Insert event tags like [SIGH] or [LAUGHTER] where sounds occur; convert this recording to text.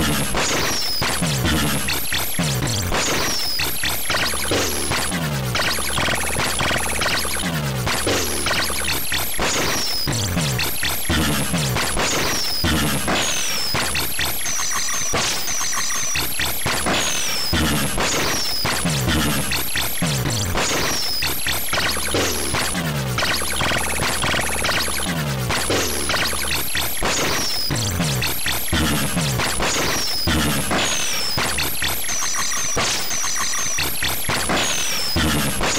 you [LAUGHS]